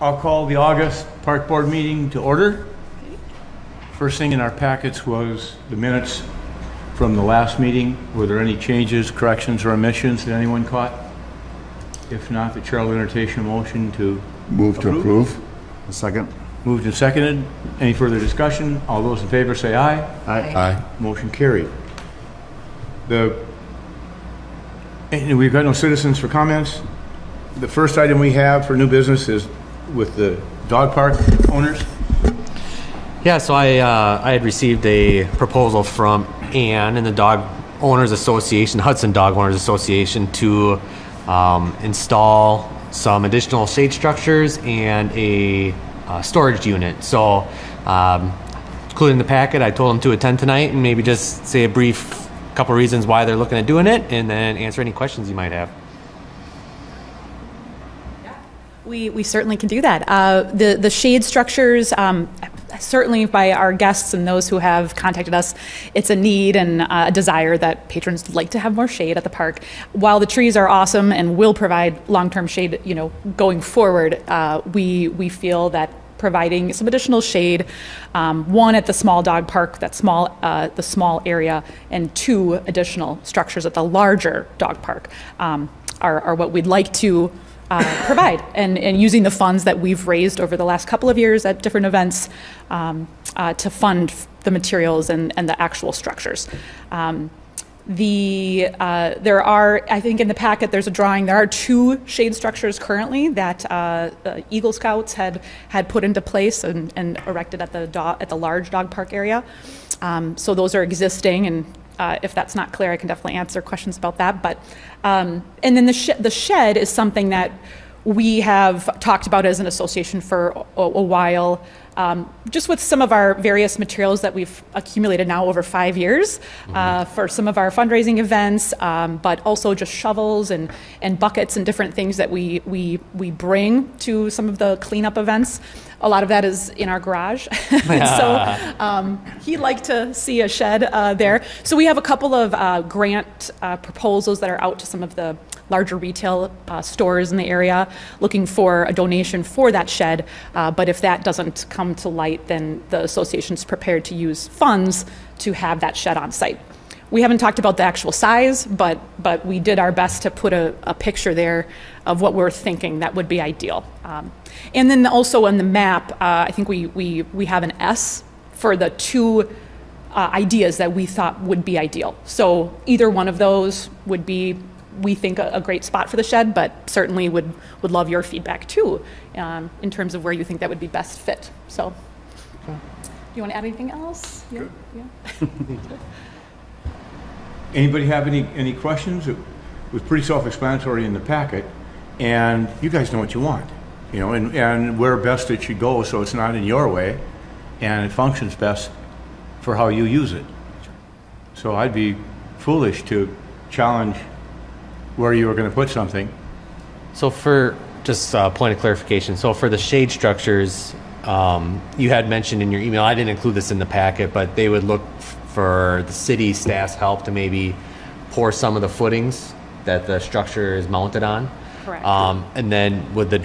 I'll call the August Park Board meeting to order. First thing in our packets was the minutes from the last meeting. Were there any changes, corrections, or omissions that anyone caught? If not, the chair will entertain a motion to Move to Approve. approve. A second. moved and seconded. Any further discussion? All those in favor say aye. Aye. Aye. Motion carried. The, and we've got no citizens for comments. The first item we have for new business is with the dog park owners. Yeah, so I uh, I had received a proposal from Ann and the Dog Owners Association, Hudson Dog Owners Association, to um, install some additional shade structures and a uh, storage unit. So, um, including the packet, I told them to attend tonight and maybe just say a brief couple reasons why they're looking at doing it, and then answer any questions you might have. We, we certainly can do that. Uh, the, the shade structures, um, certainly by our guests and those who have contacted us, it's a need and uh, a desire that patrons like to have more shade at the park. While the trees are awesome and will provide long-term shade, you know, going forward, uh, we, we feel that providing some additional shade, um, one at the small dog park, that small, uh, the small area, and two additional structures at the larger dog park um, are, are what we'd like to uh, provide. And, and using the funds that we've raised over the last couple of years at different events um, uh, to fund the materials and, and the actual structures. Um, the, uh, there are, I think in the packet, there's a drawing, there are two shade structures currently that uh, the Eagle Scouts had, had put into place and, and erected at the, at the large dog park area. Um, So those are existing, and uh, if that's not clear, I can definitely answer questions about that. But, um, and then the sh- the shed is something that we have talked about as an association for a, a while, um, just with some of our various materials that we've accumulated now over five years uh, for some of our fundraising events, um, but also just shovels and, and buckets and different things that we, we, we bring to some of the cleanup events. A lot of that is in our garage. so um, he'd like to see a shed uh, there. So we have a couple of uh, grant uh, proposals that are out to some of the larger retail uh, stores in the area looking for a donation for that shed. Uh, but if that doesn't come to light, then the association's prepared to use funds to have that shed on site. We haven't talked about the actual size, but, but we did our best to put a, a picture there of what we're thinking that would be ideal. Um, and then also on the map, uh, I think we, we, we have an S for the two uh, ideas that we thought would be ideal. So either one of those would be, we think, a, a great spot for the shed, but certainly would, would love your feedback too um, in terms of where you think that would be best fit. So, do you want to add anything else? Yeah. yeah. Anybody have any, any questions? It was pretty self-explanatory in the packet, and you guys know what you want, you know, and, and where best it should go, so it's not in your way, and it functions best for how you use it. So I'd be foolish to challenge where you were gonna put something. So for just a point of clarification, so for the shade structures, um, you had mentioned in your email, I didn't include this in the packet, but they would look for the city staff's help to maybe pour some of the footings that the structure is mounted on. Correct. Um, and then would the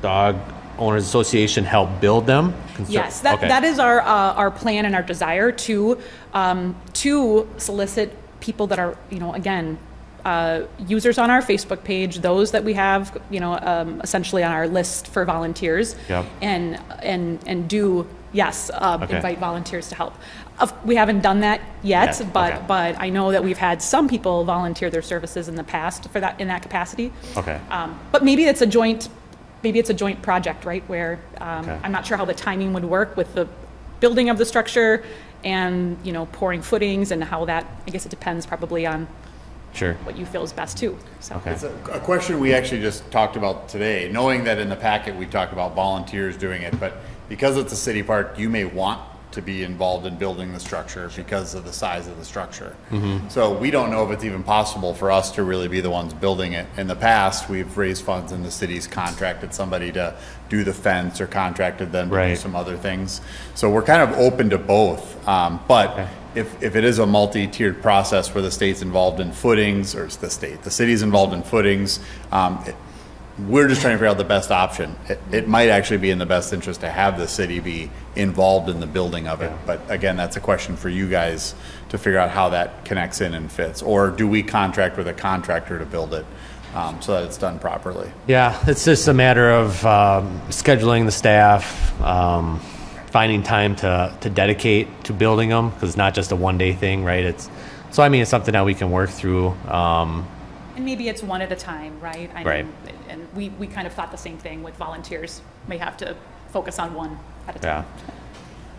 dog owners association help build them? Yes, that, Okay. that is our, uh, our plan and our desire to, um, to solicit people that are, you know, again, uh, users on our Facebook page, those that we have, you know, um, essentially on our list for volunteers. Yep. And, and, and do, yes, uh, Okay. invite volunteers to help. Of, we haven't done that yet, Yet, but, okay. but I know that we've had some people volunteer their services in the past for that, in that capacity. Okay. Um, But maybe it's a joint, maybe it's a joint project, right, where, um, Okay. I'm not sure how the timing would work with the building of the structure and, you know, pouring footings and how that, I guess it depends probably on Sure. what you feel is best too, so. Okay. It's a, a question we actually just talked about today, knowing that in the packet we talked about volunteers doing it, but because it's a city park, you may want to be involved in building the structure because of the size of the structure. So we don't know if it's even possible for us to really be the ones building it. In the past, we've raised funds and the city's contracted somebody to do the fence or contracted them to do some other things. So we're kind of open to both. Um, but Okay. if, if it is a multi-tiered process where the state's involved in footings, or it's the state, the city's involved in footings, um, it- we're just trying to figure out the best option. It, it might actually be in the best interest to have the city be involved in the building of it. But again, that's a question for you guys to figure out how that connects in and fits. Or do we contract with a contractor to build it, um, so that it's done properly? Yeah, it's just a matter of um, scheduling the staff, um, finding time to, to dedicate to building them because it's not just a one day thing, right? It's so I mean it's something that we can work through. Um, And maybe it's one at a time, right? I Right. mean, And we, we kind of thought the same thing with volunteers, may have to focus on one at a time. yeah.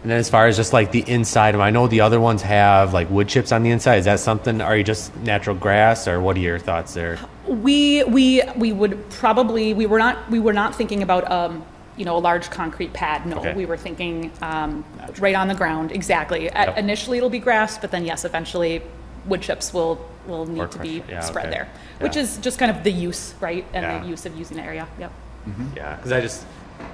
And then as far as just like the inside, I know the other ones have like wood chips on the inside. Is that something? Are you just natural grass, or what are your thoughts there? We, we, we would probably, we were not, we were not thinking about, um, you know, a large concrete pad, no. Okay. We were thinking, um, right on the ground, exactly. Yep. Initially, it'll be grass, but then yes, eventually, wood chips will, will need Or to be yeah, spread okay. there. Which is just kind of the use, right? And Yeah. the use of using the area, yep. Yeah, because I just,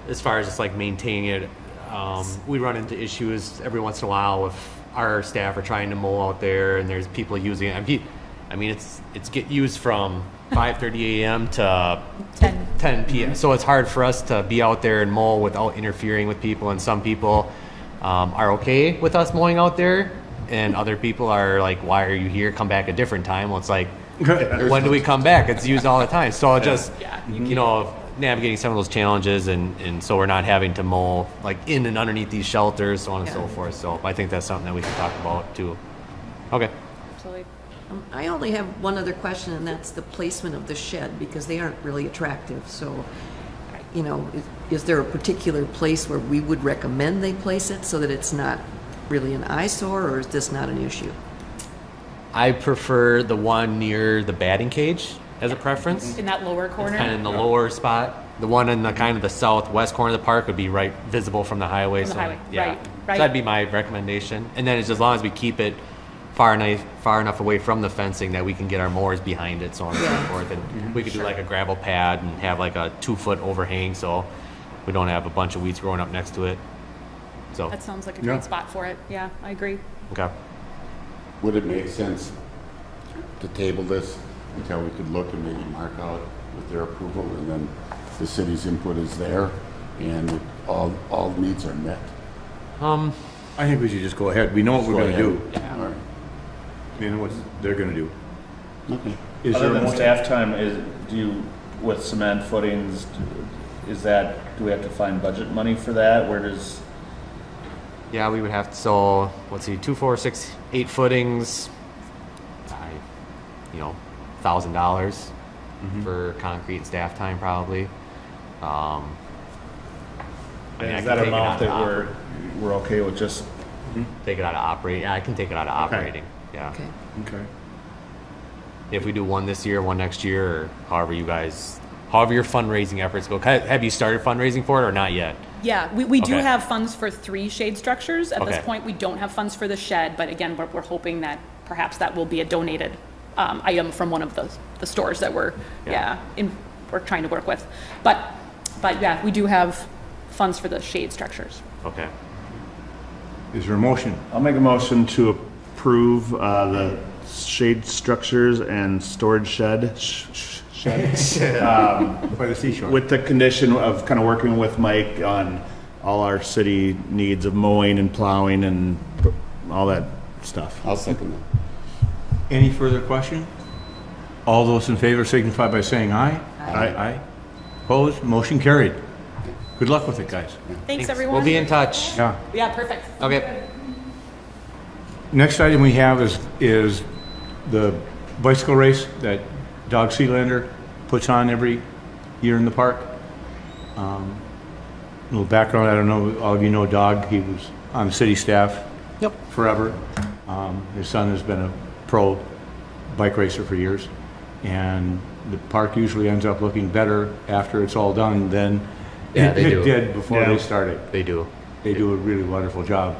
as far as just like maintaining it, um, we run into issues every once in a while with our staff are trying to mow out there, and there's people using it. I mean, I mean it's it's get used from 5:30 a.m. to Ten, 10 p.m. So it's hard for us to be out there and mow without interfering with people. And some people um, are okay with us mowing out there, and other people are like, "Why are you here? Come back a different time." Well, it's like, when do we come back? It's used all the time. So just Yeah. you know, navigating some of those challenges, and and so we're not having to mow like in and underneath these shelters, so on and so forth. So I think that's something that we can talk about too. Okay. absolutely. Um, I only have one other question, and that's the placement of the shed, because they aren't really attractive, so, you know, is, is there a particular place where we would recommend they place it so that it's not really an eyesore, or is this not an issue? I prefer the one near the batting cage as a preference. In that lower corner? kind of in the lower spot. The one in the kind of the southwest corner of the park would be right visible from the highway. From the so, highway, yeah, right, So that'd be my recommendation. And then it's as long as we keep it far enough far enough away from the fencing that we can get our mowers behind it, so on and so forth. And mm-hmm. we could do like a gravel pad and have like a two foot overhang, so we don't have a bunch of weeds growing up next to it. So That sounds like a Yeah. great spot for it, yeah, I agree. okay. Would it make sense to table this until we could look and maybe mark out with their approval, and then the city's input is there, and all, all needs are met? Um, I think we should just go ahead. We know what we're gonna ahead. do. All right, We know what they're gonna do. okay. Is there Other a than motion? staff time, is, do you, with cement footings, is that, do we have to find budget money for that? Where does, Yeah, we would have to, so, let's see, two, four, six, eight footings, I, you know, thousand dollars for concrete and staff time probably. Um, I mean, I is can that take it amount out of that we're, oper- we're okay with just, Take it out of operating, yeah, I can take it out of operating, yeah. Okay. Okay. If we do one this year, one next year, or however you guys, however your fundraising efforts go. Have have you started fundraising for it or not yet? Yeah, we, we do have funds for three shade structures. At this point, we don't have funds for the shed, but again, we're, we're hoping that perhaps that will be a donated um, item from one of the, the stores that we're, Yeah. yeah, in, we're trying to work with. But, but yeah, we do have funds for the shade structures. Okay. Is there a motion? I'll make a motion to approve, uh, the shade structures and storage shed, sh- sh- shed, um, By the seashore. with the condition of kind of working with Mike on all our city needs of mowing and plowing and all that stuff. I'll second that. Any further question? All those in favor signify by saying aye. Aye. Aye. Opposed? Motion carried. Good luck with it, guys. Thanks, everyone. We'll be in touch. Yeah. Yeah, perfect. Okay. Next item we have is, is the bicycle race that Doug Sealander puts on every year in the park. Um, Little background, I don't know, all of you know Doug, he was on the city staff Yep. forever. Um, His son has been a pro bike racer for years. And the park usually ends up looking better after it's all done than Yeah, it they it do. did before Yeah. they started. They do. They do a really wonderful job.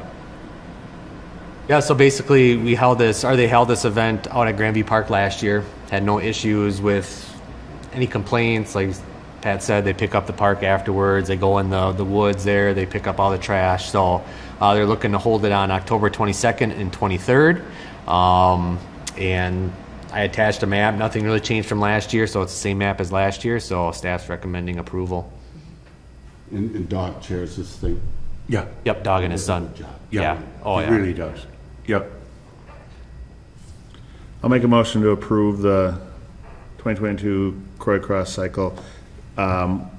Yeah, so basically, we held this, or they held this event out at Granby Park last year. Had no issues with any complaints. Like Pat said, they pick up the park afterwards. They go in the, the woods there. They pick up all the trash. So uh, they're looking to hold it on October 22nd and 23rd. Um, and I attached a map. Nothing really changed from last year, so it's the same map as last year. So staff's recommending approval. And, and Doc chairs this thing. Yeah. Yep, dog and his son. Good job. Yeah. Oh, It yeah. really does. Yep. I'll make a motion to approve the 2022 Croix Cross cycle. Um,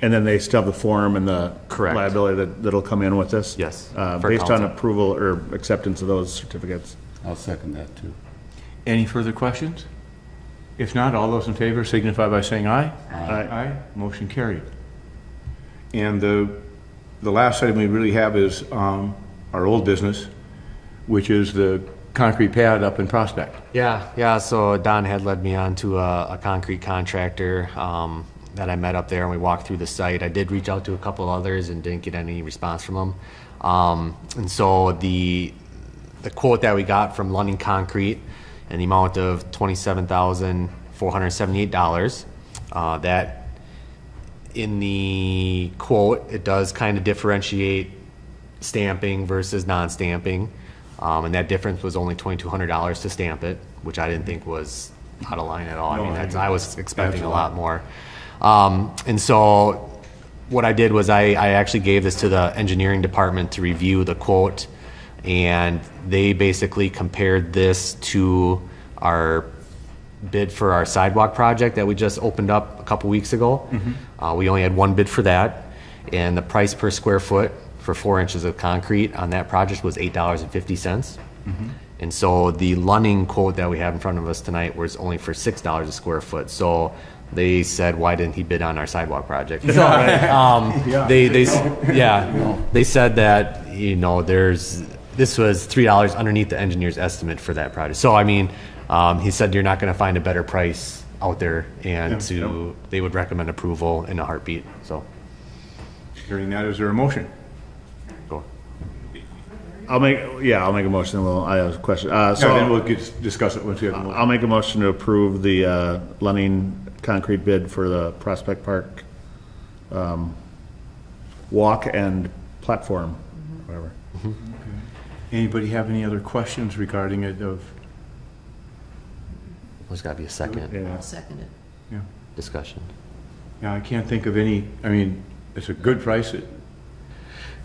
And then they still have the form and the Correct. liability that, that'll come in with this? Yes, Uh, for Based on council. approval or acceptance of those certificates. I'll second that too. Any further questions? If not, all those in favor signify by saying aye. Aye. Aye, motion carried. And the, the last item we really have is um, our old business, which is the concrete pad up in Prospect. Yeah, yeah. So Don had led me on to a, a concrete contractor um, that I met up there, and we walked through the site. I did reach out to a couple others and didn't get any response from them. Um, and so the the quote that we got from London Concrete, and the amount of twenty seven thousand four hundred seventy eight dollars. Uh, that in the quote, it does kind of differentiate stamping versus non-stamping. Um, and that difference was only twenty-two hundred dollars to stamp it, which I didn't think was out of line at all. I mean, that's, I was expecting a lot more. Um, and so what I did was I, I actually gave this to the engineering department to review the quote. And they basically compared this to our bid for our sidewalk project that we just opened up a couple weeks ago. Uh, we only had one bid for that, and the price per square foot for four inches of concrete on that project was eight dollars and fifty cents. And so the Lunning quote that we have in front of us tonight was only for six dollars a square foot. So they said, why didn't he bid on our sidewalk project? Um, they, they, s- yeah, they said that, you know, there's, this was three dollars underneath the engineer's estimate for that project. So, I mean, um, he said you're not gonna find a better price out there and to, they would recommend approval in a heartbeat, so, Hearing that, is there a motion? Go. I'll make, yeah, I'll make a motion, well, I have a question. Uh, So then we'll get, discuss it once we have the motion. I'll make a motion to approve the uh, Lenning concrete bid for the Prospect Park um, walk and platform, whatever. Anybody have any other questions regarding it of, There's gotta be a second Yeah. I'll second it. yeah? discussion. Yeah, I can't think of any, I mean, it's a good price. It-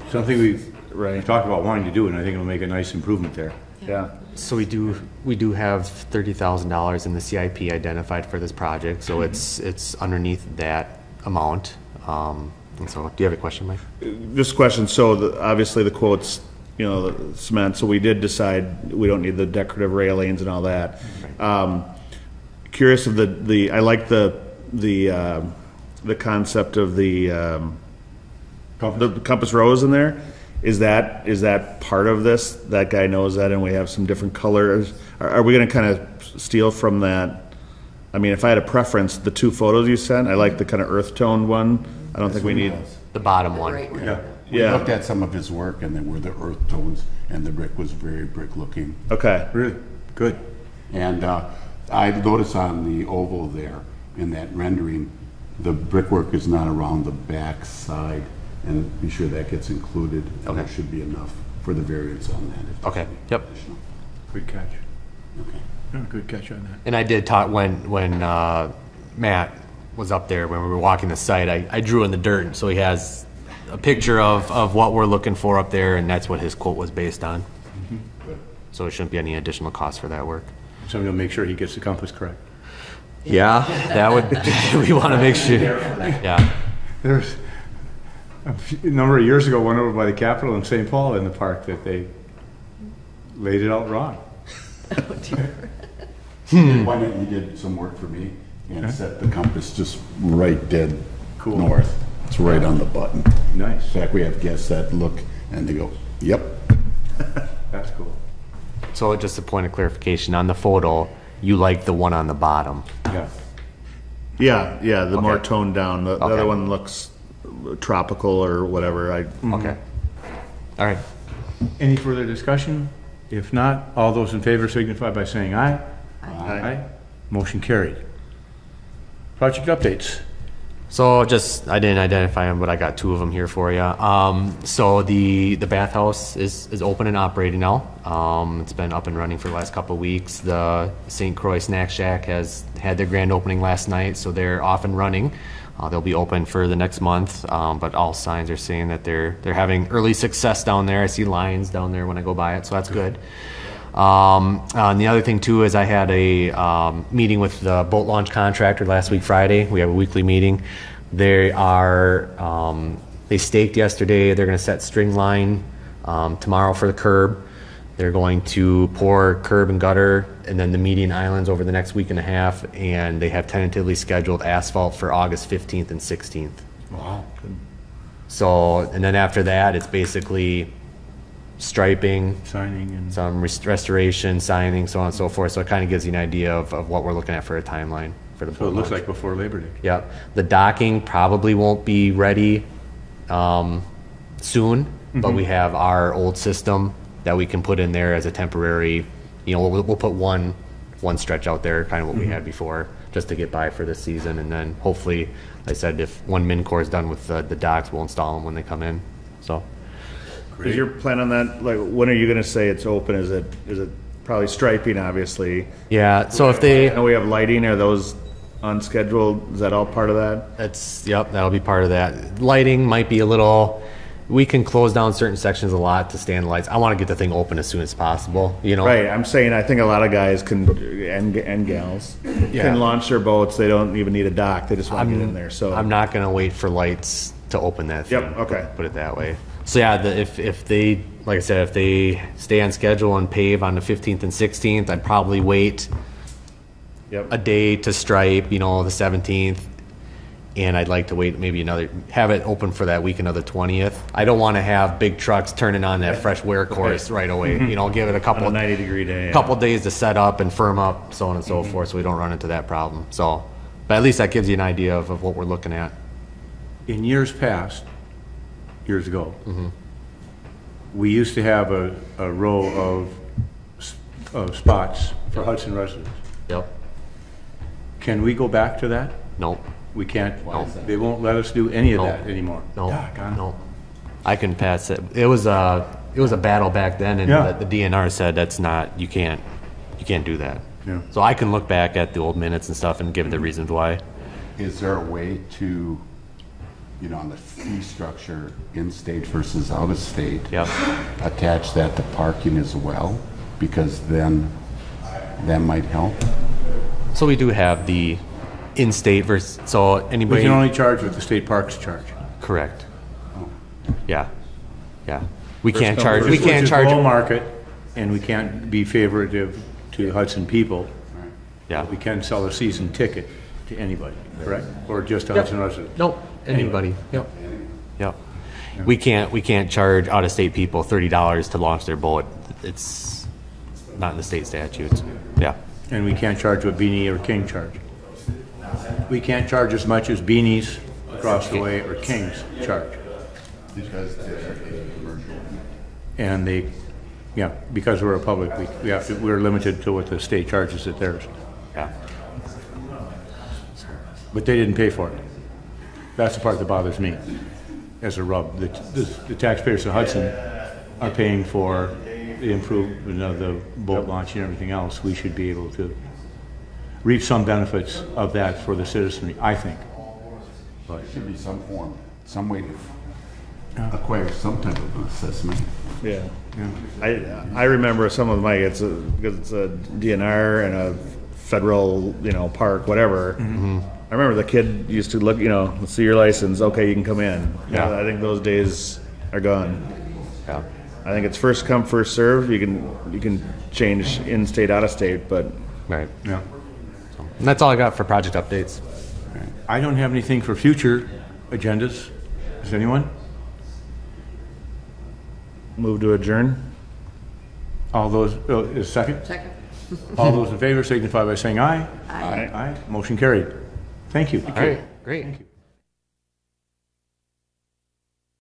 Something we've, we've talked about wanting to do, it, and I think it'll make a nice improvement there. Yeah. So we do, we do have thirty thousand dollars in the CIP identified for this project, so it's, it's underneath that amount. Um, and so, do you have a question, Mike? Just a question, so the- obviously the quotes, you know, the cement, so we did decide we don't need the decorative railings and all that. Um, Curious of the, the, I like the, the, um, the concept of the, um, the compass rose in there. Is that, is that part of this? That guy knows that and we have some different colors? Are, are we gonna kind of steal from that? I mean, if I had a preference, the two photos you sent, I like the kind of earth toned one. I don't think we need, The bottom one. Right. Yeah. We Yeah. looked at some of his work and there were the earth tones and the brick was very brick looking. okay. Really? Good. And uh, I noticed on the oval there, in that rendering, the brickwork is not around the back side, and be sure that gets included. And There Okay. should be enough for the variance on that. if there's Okay, any yep. additional. Good catch. Okay. Yeah, good catch on that. And I did talk, when, when, uh, Matt was up there, when we were walking the site, I, I drew in the dirt, so he has a picture of, of what we're looking for up there, and that's what his quote was based on. So it shouldn't be any additional cost for that work. Somebody will make sure he gets the compass correct. Yeah, that would, we wanna make sure, yeah. There's, a few- a number of years ago, went over by the Capitol in St. Paul in the park that they laid it out wrong. Oh, one hmm. that you did some work for me and set the compass just right dead Cool. north. It's right on the button. Nice. In fact, we have guests that look and they go, yep. That's cool. So just a point of clarification, on the photo, you like the one on the bottom? Yeah. Yeah, yeah, the more toned down. The, the Okay. other one looks tropical or whatever. I, Okay. All right. Any further discussion? If not, all those in favor signify by saying aye. Aye. Motion carried. Project updates. So just, I didn't identify them, but I got two of them here for you. Um, so the, the bathhouse is, is open and operating now. Um, it's been up and running for the last couple of weeks. The St. Croix Snack Shack has had their grand opening last night, so they're off and running. Uh, they'll be open for the next month, um, but all signs are saying that they're, they're having early success down there. I see lines down there when I go by it, so that's good. Um, uh, and the other thing too is I had a um, meeting with the boat launch contractor last week Friday. We have a weekly meeting. They are um, they staked yesterday. They're going to set string line um, tomorrow for the curb. They're going to pour curb and gutter and then the median islands over the next week and a half. And they have tentatively scheduled asphalt for August 15th and 16th. Wow. So and then after that, it's basically striping, Signing and, some rest- restoration, signing, so on and so forth. So it kind of gives you an idea of, of what we're looking at for a timeline for the so it looks like before Labor Day. Yep. The docking probably won't be ready um, soon, but we have our old system that we can put in there as a temporary. You know, we'll, we'll put one one stretch out there, kind of what we had mm-hmm. before, just to get by for this season, and then hopefully, like I said, if one Mincor is done with the, the docks, we'll install them when they come in. So. Is your plan on that, like, when are you gonna say it's open? Is it, is it probably striping, obviously? Yeah, so if they, I know we have lighting, are those on schedule? Is that all part of that? That's, yep, that'll be part of that. Lighting might be a little, we can close down certain sections a lot to stand lights. I want to get the thing open as soon as possible, you know? Right, I'm saying, I think a lot of guys can, and, and gals, Yeah. can launch their boats, they don't even need a dock, they just wanna get in there, so. I'm not gonna wait for lights to open that thing. Yep, okay. Put it that way. So yeah, the, if, if they, like I said, if they stay on schedule and pave on the fifteenth and sixteenth, I'd probably wait a day to stripe, you know, the seventeenth. And I'd like to wait maybe another, have it open for that weekend of the twentieth. I don't wanna have big trucks turning on that fresh wear course right away, mm-hmm. you know, give it a couple. a ninety degree day. yeah. couple days to set up and firm up, so on and so mm-hmm. forth, so we don't run into that problem. So, but at least that gives you an idea of, of what we're looking at. In years past, years ago, mm-hmm. we used to have a, a row of, of spots for Hudson residents. Yep. Can we go back to that? Nope. We can't, they won't let us do any of No. that anymore. No. Doggone. No. I can pass it. It was a, it was a battle back then, and Yeah. the, the DNR said that's not, you can't, you can't do that. Yeah. So I can look back at the old minutes and stuff and give the reasons why. Is there a way to, you know, on the fee structure, in-state versus out-of-state? Yep. Attach that to parking as well, because then that might help? So we do have the in-state versus, so We anybody. can only charge what the state parks charge. Correct. Oh. Yeah. Yeah. We can't come, charge, first we Which can't is charge. below market, and we can't be favoritive to Hudson people. Yeah. We can sell a season ticket to anybody, correct? Or just Hudson residents? Nope, anybody, yep, yep. We can't, we can't charge out-of-state people thirty dollars to launch their bullet. It's not in the state statutes, yeah. And we can't charge what Beanie or King charge. We can't charge as much as Beanies across the way or Kings charge. Because they're commercial. And they, yeah, because we're a public, we, we have to, we're limited to what the state charges at theirs. Yeah. But they didn't pay for it. That's the part that bothers me as a rub. The, the the taxpayers of Hudson are paying for the improvement of the boat launch and everything else. We should be able to reap some benefits of that for the citizenry, I think. But There should be some form, some way to acquire some type of assessment. Yeah. Yeah. I, I remember some of my, it's a, because it's a DNR and a federal, you know, park, whatever. Mm-hmm. I remember the kid used to look, you know, "Let's see your license, okay, you can come in. Yeah. I think those days are gone. Yeah. I think it's first come, first served. You can, you can change in-state, out-of-state, but Right. Yeah. And that's all I got for project updates. I don't have anything for future agendas. Does anyone? move to adjourn. All those, uh, is second? Second. All those in favor signify by saying aye. Aye. Aye. Motion carried. Thank you. All right, great.